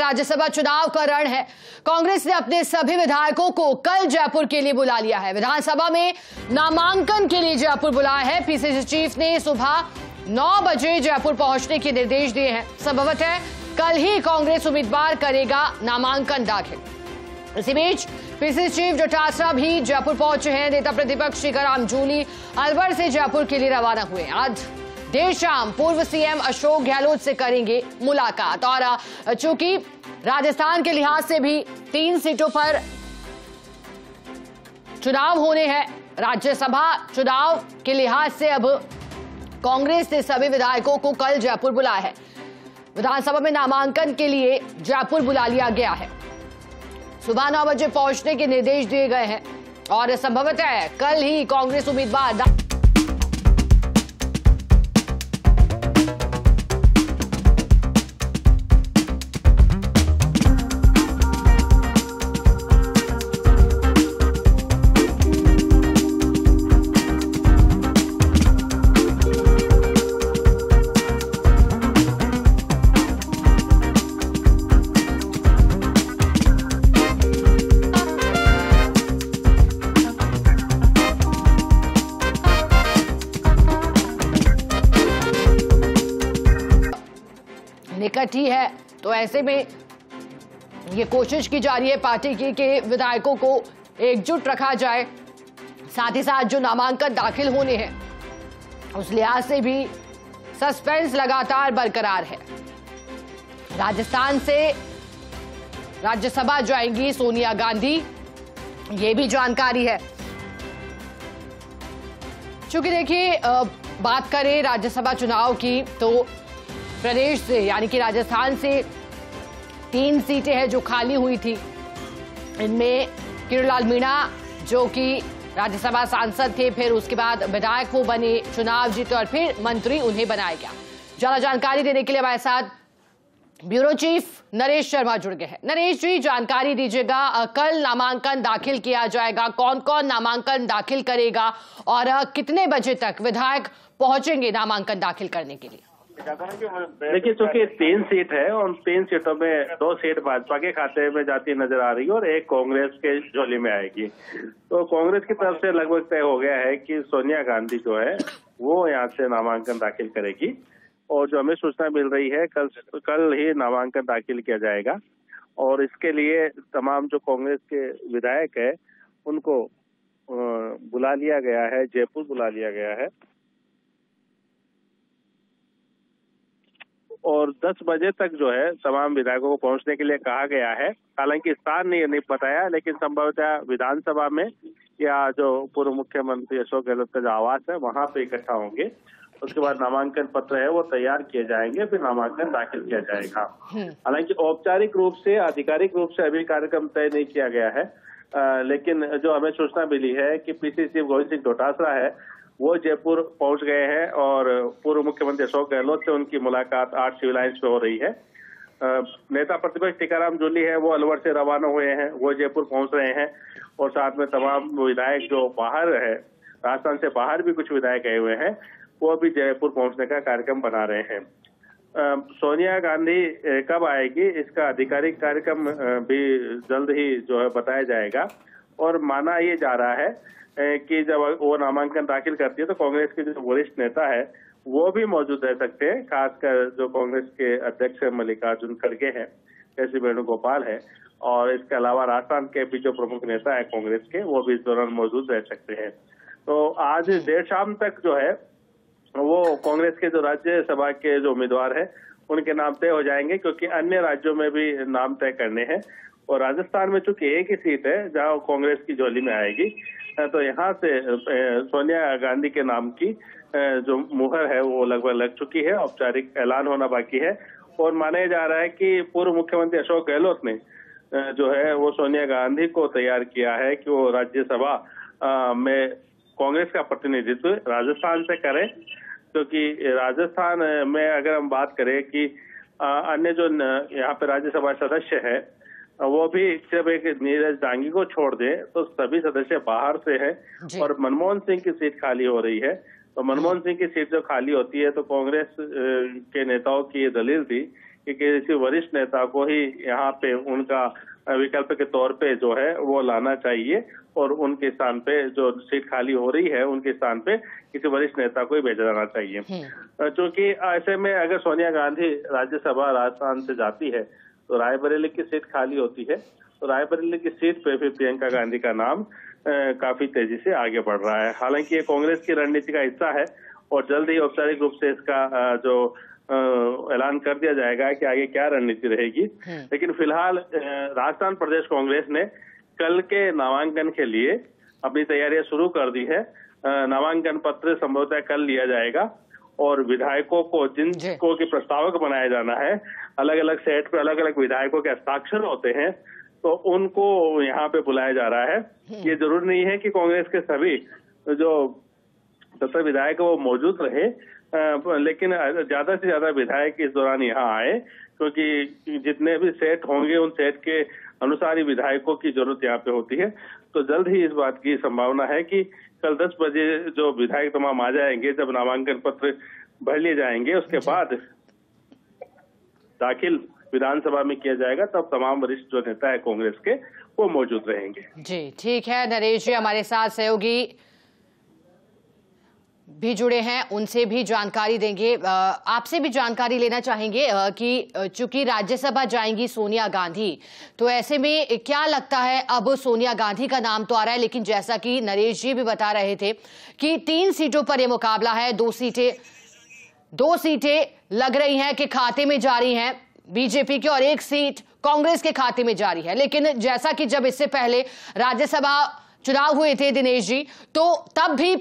राज्यसभा चुनाव का रण है। कांग्रेस ने अपने सभी विधायकों को कल जयपुर के लिए बुला लिया है। विधानसभा में नामांकन के लिए जयपुर बुलाया है। पीसीसी चीफ ने सुबह नौ बजे जयपुर पहुँचने के निर्देश दिए हैं। संभवत है कल ही कांग्रेस उम्मीदवार करेगा नामांकन दाखिल। इसी बीच पीसीसी चीफ डोटासरा भी जयपुर पहुँचे हैं। नेता प्रतिपक्ष शीकाराम जूली अलवर से जयपुर के लिए रवाना हुए। आज देर शाम पूर्व सीएम अशोक गहलोत से करेंगे मुलाकात और चूँकि राजस्थान के लिहाज से भी तीन सीटों पर चुनाव होने हैं, राज्यसभा चुनाव के लिहाज से अब कांग्रेस ने सभी विधायकों को कल जयपुर बुलाया है। विधानसभा में नामांकन के लिए जयपुर बुला लिया गया है। सुबह नौ बजे पहुँचने के निर्देश दिए गए हैं और संभवतः कल ही कांग्रेस उम्मीदवार निकट ही है तो ऐसे में ये कोशिश की जा रही है पार्टी की कि विधायकों को एकजुट रखा जाए, साथ ही साथ जो नामांकन दाखिल होने हैं, उस लिहाज से भी सस्पेंस लगातार बरकरार है। राजस्थान से राज्यसभा जाएँगी सोनिया गांधी, ये भी जानकारी है। चूँकि देखिए बात करें राज्यसभा चुनाव की तो प्रदेश से, यानी कि राजस्थान से तीन सीटें हैं जो खाली हुई थी। इनमें किरणलाल मीणा, जो कि राज्यसभा सांसद थे, फिर उसके बाद विधायक वो बने, चुनाव जीते और फिर मंत्री उन्हें बनाया गया। ज़्यादा जानकारी देने के लिए हमारे साथ ब्यूरो चीफ नरेश शर्मा जुड़ गए हैं। नरेश जी, जानकारी दीजिएगा कल नामांकन दाखिल किया जाएगा कौन कौन नामांकन दाखिल करेगा और कितने बजे तक विधायक पहुँचेंगे नामांकन दाखिल करने के लिए? देखिए चूँकि तीन सीट है और तीन सीटों में दो सीट भाजपा के खाते में जाती नज़र आ रही है और एक कांग्रेस के झोली में आएगी। तो कांग्रेस की तरफ़ से लगभग तय हो गया है कि सोनिया गांधी जो है वो यहाँ से नामांकन दाखिल करेगी और जो हमें सूचना मिल रही है कल कल ही नामांकन दाखिल किया जाएगा और इसके लिए तमाम जो कांग्रेस के विधायक है उनको बुला लिया गया है जयपुर बुला लिया गया है। और 10 बजे तक जो है तमाम विधायकों को पहुँचने के लिए कहा गया है। हालाँकि स्थान नहीं नहीं बताया लेकिन संभवतः विधानसभा में या जो पूर्व मुख्यमंत्री अशोक गहलोत का जो आवास है वहाँ पे इकट्ठा होंगे। उसके बाद नामांकन पत्र है वो तैयार किए जाएँगे फिर नामांकन दाखिल किया जाएगा। हम्म। हालाँकि औपचारिक रूप से आधिकारिक रूप से अभी कार्यक्रम तय नहीं किया गया है। आ, लेकिन जो हमें सूचना मिली है कि पीसीसी गोविंद सिंह डोटासरा है वो जयपुर पहुँच गए हैं और पूर्व मुख्यमंत्री अशोक गहलोत से उनकी मुलाकात आठ सिविल लाइन्स पे हो रही है। नेता प्रतिपक्ष टीकाराम जूली है, वो अलवर से रवाना हुए हैं, वो जयपुर पहुँच रहे हैं और साथ में तमाम विधायक जो बाहर है, राजस्थान से बाहर भी कुछ विधायक गए हुए हैं, वो भी जयपुर पहुँचने का कार्यक्रम बना रहे हैं। सोनिया गांधी कब आएगी? इसका आधिकारिक कार्यक्रम भी जल्द ही जो है बताया जाएगा। और माना ये जा रहा है कि जब वो नामांकन दाखिल करती है तो कांग्रेस के जो वरिष्ठ नेता है वो भी मौजूद रह सकते हैं खासकर जो कांग्रेस के अध्यक्ष मल्लिकार्जुन खड़गे हैं कैसी वेणुगोपाल है और इसके अलावा राजस्थान के भी जो प्रमुख नेता है कांग्रेस के वो भी इस दौरान मौजूद रह सकते हैं। तो आज देर शाम तक जो है वो कांग्रेस के जो राज्यसभा के जो उम्मीदवार है उनके नाम तय हो जाएँगे क्योंकि अन्य राज्यों में भी नाम तय करने हैं। और राजस्थान में चूँकि एक ही सीट है जहाँ कांग्रेस की झोली में आएगी तो यहाँ से सोनिया गांधी के नाम की जो मुहर है वो लगभग लग चुकी है औपचारिक ऐलान होना बाकी है। और माना जा रहा है कि पूर्व मुख्यमंत्री अशोक गहलोत ने जो है वो सोनिया गांधी को तैयार किया है कि वो राज्यसभा में कांग्रेस का प्रतिनिधित्व राजस्थान से करें। क्योंकि तो राजस्थान में अगर हम बात करें कि अन्य जो यहाँ पे राज्यसभा सदस्य है वो भी जब एक नीरज डांगी को छोड़ दे तो सभी सदस्य बाहर से हैं। और मनमोहन सिंह की सीट खाली हो रही है। तो मनमोहन सिंह की सीट जो खाली होती है तो कांग्रेस के नेताओं की ये दलील थी कि किसी वरिष्ठ नेता को ही यहाँ पे उनका विकल्प के तौर पे जो है वो लाना चाहिए और उनके स्थान पे जो सीट खाली हो रही है उनके स्थान पे किसी वरिष्ठ नेता को ही भेजा जाना चाहिए। क्योंकि ऐसे में अगर सोनिया गांधी राज्यसभा राजस्थान से जाती है तो रायबरेली की सीट खाली होती है। तो रायबरेली की सीट पे फिर प्रियंका गांधी का नाम काफ़ी तेज़ी से आगे बढ़ रहा है। हालाँकि ये कांग्रेस की रणनीति का हिस्सा है और जल्द ही औपचारिक रूप से इसका जो ऐलान कर दिया जाएगा कि आगे क्या रणनीति रहेगी। हम्म। लेकिन फ़िलहाल राजस्थान प्रदेश कांग्रेस ने कल के नामांकन के लिए अपनी तैयारियाँ शुरू कर दी है। नामांकन पत्र संभवतः कल लिया जाएगा और विधायकों को जिनको के प्रस्तावक बनाया जाना है अलग अलग सेट पे अलग अलग विधायकों के हस्ताक्षर होते हैं तो उनको यहाँ पे बुलाया जा रहा है। हम्म। ये ज़रूर नहीं है कि कांग्रेस के सभी जो सत्तर विधायक वो मौजूद रहे लेकिन ज़्यादा से ज़्यादा विधायक इस दौरान यहाँ आए क्योंकि जितने भी सेट होंगे उन सेट के अनुसार ही विधायकों की ज़रूरत यहाँ पे होती है। तो जल्द ही इस बात की संभावना है कि कल 10 बजे जो विधायक तमाम आ जाएँगे जब नामांकन पत्र भर लिए जाएँगे उसके बाद दाखिल विधानसभा में किया जाएगा, तब तमाम वरिष्ठ जो नेता है कांग्रेस के, वो मौजूद रहेंगे। जी, ठीक है, नरेश जी हमारे साथ सहयोगी भी जुड़े हैं, उनसे भी जानकारी देंगे। आपसे भी जानकारी लेना चाहेंगे कि चूँकि राज्यसभा जाएँगी सोनिया गांधी तो ऐसे में क्या लगता है, अब सोनिया गांधी का नाम तो आ रहा है, लेकिन जैसा कि नरेश जी भी बता रहे थे कि तीन सीटों पर यह मुकाबला है, दो सीटें दो सीटें लग रही हैं कि खाते में जारी हैं बीजेपी की और एक सीट कांग्रेस के खाते में जारी है। लेकिन जैसा कि जब इससे पहले राज्यसभा चुनाव हुए थे, दिनेश जी तो तब भी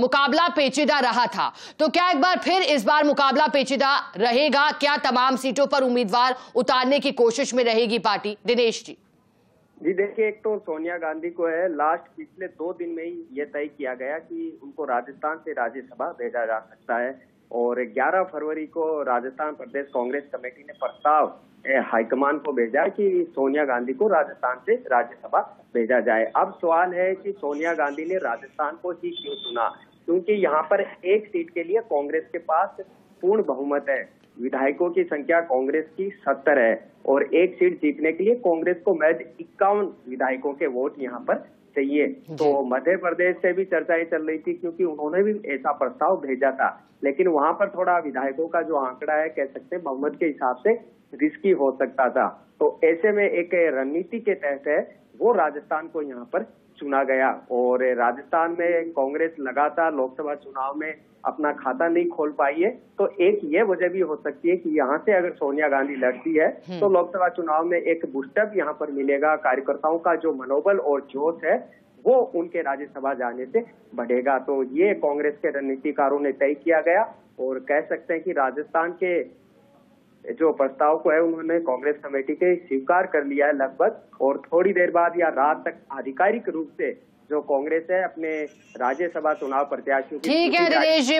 मुकाबला पेचीदा रहा था। तो क्या एक बार फिर इस बार मुकाबला पेचीदा रहेगा? क्या तमाम सीटों पर उम्मीदवार उतारने की कोशिश में रहेगी पार्टी? दिनेश जी। जी, देखिए, एक तो सोनिया गांधी को है, लास्ट पिछले दो दिन में ही ये तय किया गया कि उनको राजस्थान से राज्यसभा भेजा जा सकता है। और 11 फरवरी को राजस्थान प्रदेश कांग्रेस कमेटी ने प्रस्ताव हाईकमान को भेजा कि सोनिया गांधी को राजस्थान से राज्यसभा भेजा जाए। अब सवाल है कि सोनिया गांधी ने राजस्थान को ही क्यों चुना? क्योंकि यहाँ पर एक सीट के लिए कांग्रेस के पास पूर्ण बहुमत है। विधायकों की संख्या कांग्रेस की सत्तर है और एक सीट जीतने के लिए कांग्रेस को महज इक्यावन विधायकों के वोट यहाँ पर चाहिए। तो मध्य प्रदेश से भी चर्चाएँ चल रही थी क्योंकि उन्होंने भी ऐसा प्रस्ताव भेजा था। लेकिन वहाँ पर थोड़ा विधायकों का जो आंकड़ा है कह सकते हैं बहुमत के हिसाब से रिस्की हो सकता था। तो ऐसे में एक रणनीति के तहत है वो राजस्थान को यहाँ पर चुना गया और राजस्थान में कांग्रेस लगातार लोकसभा चुनाव में अपना खाता नहीं खोल पाई है। तो एक ये वजह भी हो सकती है कि यहाँ से अगर सोनिया गांधी लड़ती है हम्म। तो लोकसभा चुनाव में एक बुस्टअप यहाँ पर मिलेगा। कार्यकर्ताओं का जो मनोबल और जोश है वो उनके राज्यसभा जाने से बढ़ेगा। तो ये कांग्रेस के रणनीतिकारों ने तय किया गया और कह सकते हैं कि राजस्थान के जो प्रस्ताव को है उन्होंने कांग्रेस कमेटी के स्वीकार कर लिया है लगभग और थोड़ी देर बाद या रात तक आधिकारिक रूप से जो कांग्रेस है अपने राज्यसभा चुनाव प्रत्याशियों ठीक है दिनेश जी